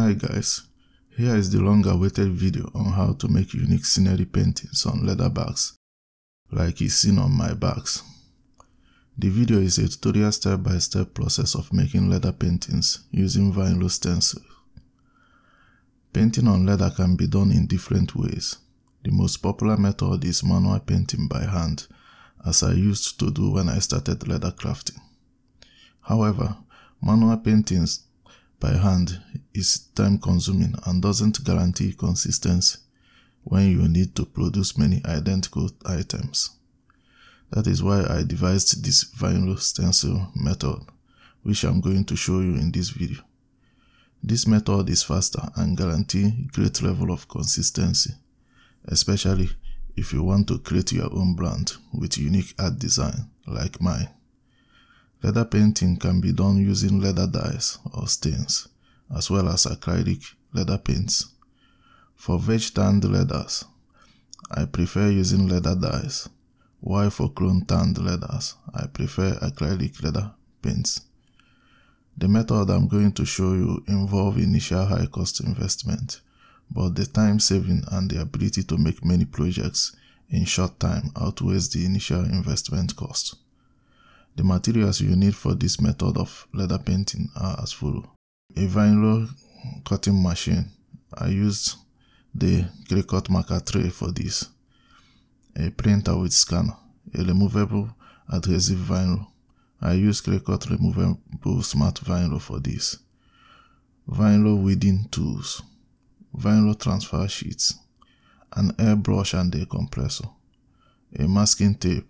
Hi guys, here is the long awaited video on how to make unique scenery paintings on leather bags like is seen on my bags. The video is a tutorial step-by-step -step process of making leather paintings using vinyl stencil. Painting on leather can be done in different ways. The most popular method is manual painting by hand as I used to do when I started leather crafting. However, manual paintings by hand is time consuming and doesn't guarantee consistency when you need to produce many identical items. That is why I devised this vinyl stencil method, which I'm going to show you in this video. This method is faster and guarantee great level of consistency, especially if you want to create your own brand with unique art design like mine. Leather painting can be done using leather dyes or stains, as well as acrylic leather paints. For veg tanned leathers, I prefer using leather dyes, while for chrome tanned leathers, I prefer acrylic leather paints. The method I'm going to show you involve initial high cost investment, but the time saving and the ability to make many projects in short time outweighs the initial investment cost. The materials you need for this method of leather painting are as follow. A vinyl cutting machine. I used the Cricut marker 3 for this. A printer with scanner. A removable adhesive vinyl. I use Cricut removable smart vinyl for this. Vinyl weeding tools. Vinyl transfer sheets. An airbrush and a compressor. A masking tape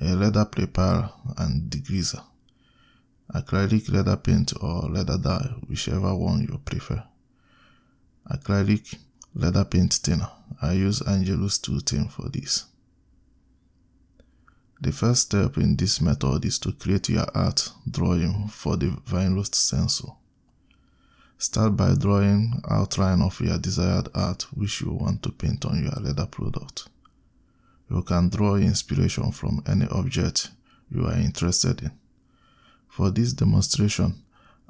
a leather prepare and degreaser, acrylic leather paint or leather dye, whichever one you prefer. Acrylic leather paint thinner. I use Angelus 2-Thin for this. The first step in this method is to create your art drawing for the vinyl stencil. Start by drawing outline of your desired art which you want to paint on your leather product. You can draw inspiration from any object you are interested in. For this demonstration,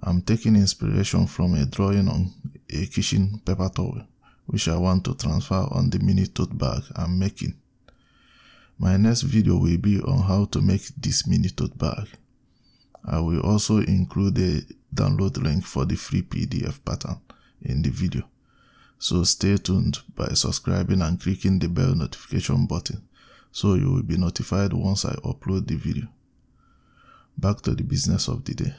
I'm taking inspiration from a drawing on a kitchen paper towel, which I want to transfer on the mini tote bag I'm making. My next video will be on how to make this mini tote bag. I will also include a download link for the free PDF pattern in the video. So stay tuned by subscribing and clicking the bell notification button so you will be notified once I upload the video. Back to the business of the day.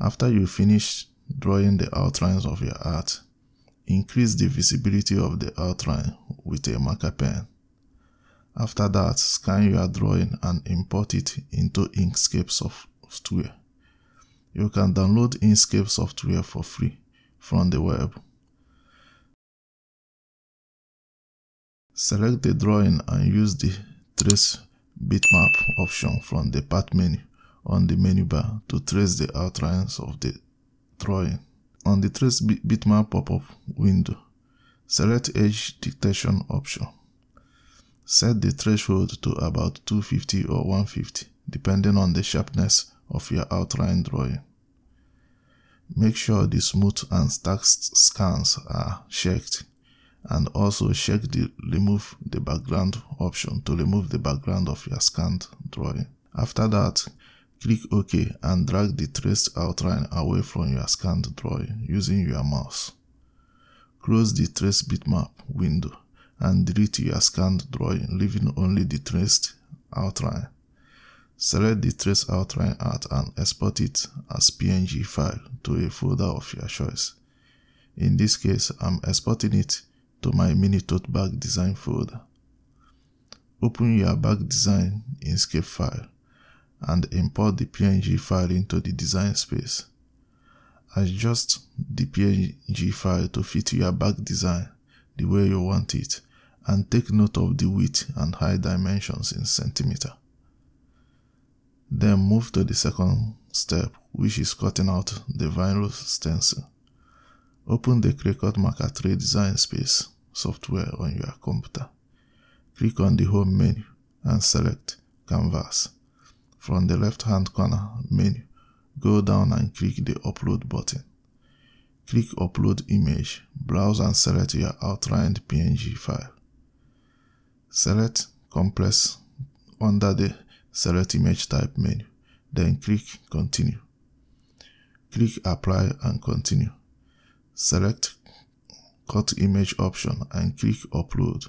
After you finish drawing the outlines of your art, increase the visibility of the outline with a marker pen. After that, scan your drawing and import it into Inkscape software. You can download Inkscape software for free from the web. Select the drawing and use the Trace Bitmap option from the Path menu on the menu bar to trace the outlines of the drawing. On the Trace Bitmap pop-up window, select Edge Detection option. Set the threshold to about 250 or 150 depending on the sharpness of your outline drawing. Make sure the smooth and stacked scans are checked and also check the remove the background option to remove the background of your scanned drawing. After that, click OK and drag the traced outline away from your scanned drawing using your mouse. Close the trace bitmap window and delete your scanned drawing, leaving only the traced outline. Select the trace outline art and export it as PNG file to a folder of your choice. In this case, I'm exporting it to my mini tote bag design folder. Open your bag design in Inkscape file and import the PNG file into the design space. Adjust the PNG file to fit your bag design the way you want it and take note of the width and height dimensions in centimeter. Then move to the second step which is cutting out the vinyl stencil. Open the Cricut Marker 3 design space software on your computer. Click on the Home menu and select Canvas. From the left hand corner menu, go down and click the Upload button. click Upload Image, browse and select your outlined PNG file. Select Complex under the Select Image Type menu, then click Continue. Click Apply and Continue. Select Cut Image option and click Upload.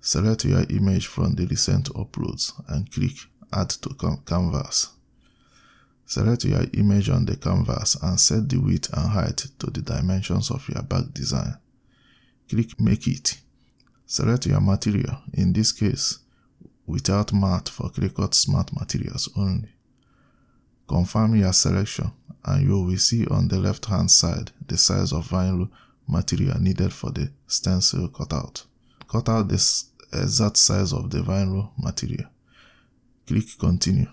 Select your image from the recent uploads and click Add to Canvas. Select your image on the canvas and set the width and height to the dimensions of your back design. Click Make It. Select your material, in this case, without Mat for Cricut Smart Materials only. Confirm your selection and you will see on the left hand side the size of vinyl material needed for the stencil cutout. Cut out the exact size of the vinyl material. Click Continue.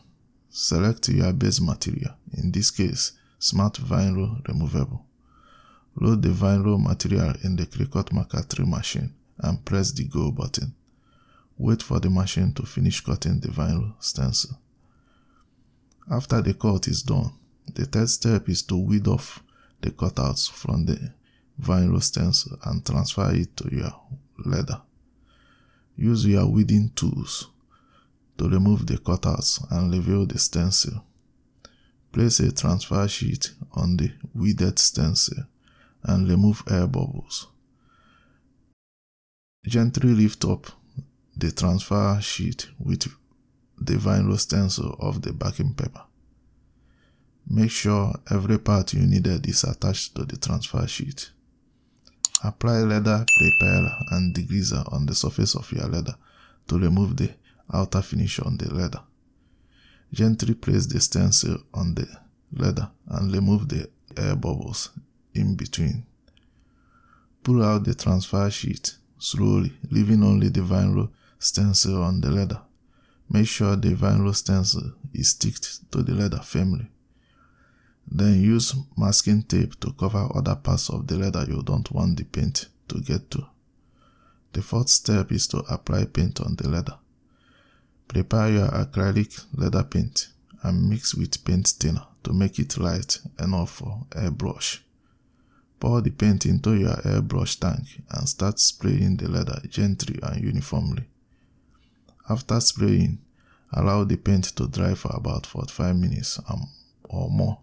Select your base material, in this case, Smart Vinyl Removable. Load the vinyl material in the Cricut Marker 3 machine and press the Go button. Wait for the machine to finish cutting the vinyl stencil. After the cut is done, the third step is to weed off the cutouts from the vinyl stencil and transfer it to your leather. Use your weeding tools to remove the cutouts and reveal the stencil. Place a transfer sheet on the weeded stencil and remove air bubbles. Gently lift up the transfer sheet with the vinyl stencil of the backing paper. Make sure every part you needed is attached to the transfer sheet. Apply leather preparer and degreaser on the surface of your leather to remove the outer finish on the leather. Gently place the stencil on the leather and remove the air bubbles in between. Pull out the transfer sheet slowly, leaving only the vinyl stencil on the leather. Make sure the vinyl stencil is sticked to the leather firmly. Then use masking tape to cover other parts of the leather you don't want the paint to get to. The fourth step is to apply paint on the leather. Prepare your acrylic leather paint and mix with paint thinner to make it light enough for airbrush. Pour the paint into your airbrush tank and start spraying the leather gently and uniformly. After spraying, allow the paint to dry for about 45 minutes um, or more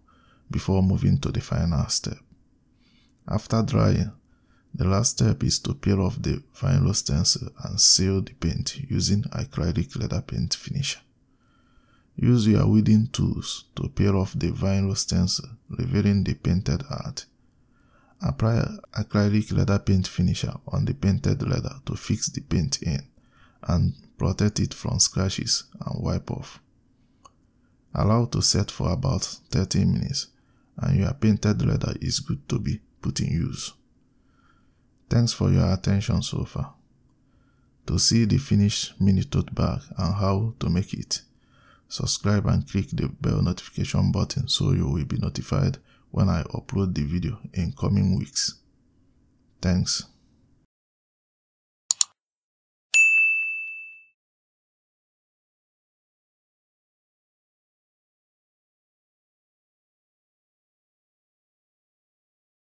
before moving to the final step. After drying, the last step is to peel off the vinyl stencil and seal the paint using acrylic leather paint finisher. Use your weeding tools to peel off the vinyl stencil, revealing the painted art. Apply acrylic leather paint finisher on the painted leather to fix the paint in and protect it from scratches and wipe off. Allow to set for about 30 minutes and your painted leather is good to be put in use. Thanks for your attention so far. To see the finished mini tote bag and how to make it, subscribe and click the bell notification button so you will be notified when I upload the video in coming weeks. Thanks.